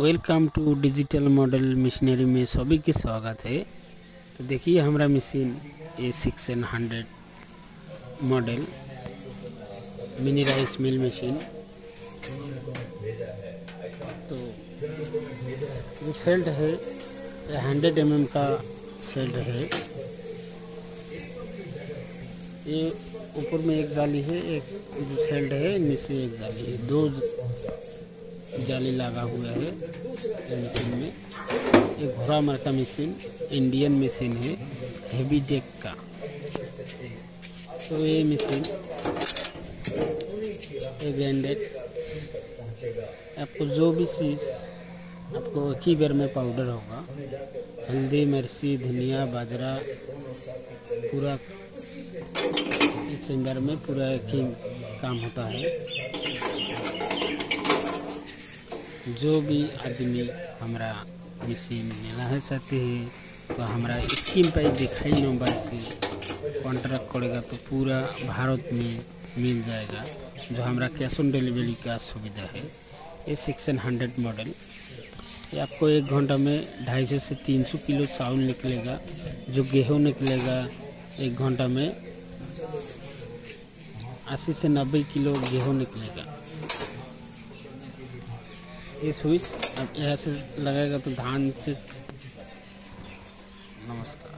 Welcome to digital model machinery में सभी की स्वागत है। तो देखिए, हमारा machine A six N hundred model mini rice mill machine तो जो सेल्ट है हंड्रेड एम mm का सेल्ट है। ये ऊपर में एक जाली है, एक जो सेल्ट है, नीचे एक जाली है। दो जाली लगा हुआ है ये मशीन में। एक घोड़ा मर का मशीन इंडियन मशीन है हेवी डेक का। तो ये मशीन हैंडेड आपको जो भी चीज़, आपको एक ही बेर में पाउडर होगा, हल्दी, मिर्ची, धनिया, बाजरा, पूरा एक चैम्बर में पूरा एक ही काम होता है। जो भी आदमी हमारा मशीन लेना चाहते हैं तो हमारा स्कीम पर दिखाई नंबर से कॉन्ट्रैक्ट करेगा तो पूरा भारत में मिल जाएगा, जो हमारा कैश ऑन डिलीवरी का सुविधा है। ये सेक्शन हंड्रेड मॉडल ये आपको एक घंटा में ढाई सौ से तीन सौ किलो चावल निकलेगा, जो गेहूँ निकलेगा, एक घंटा में अस्सी से नब्बे किलो गेहूँ निकलेगा। ये स्विच अब ऐसे लगेगा तो धान से। नमस्कार।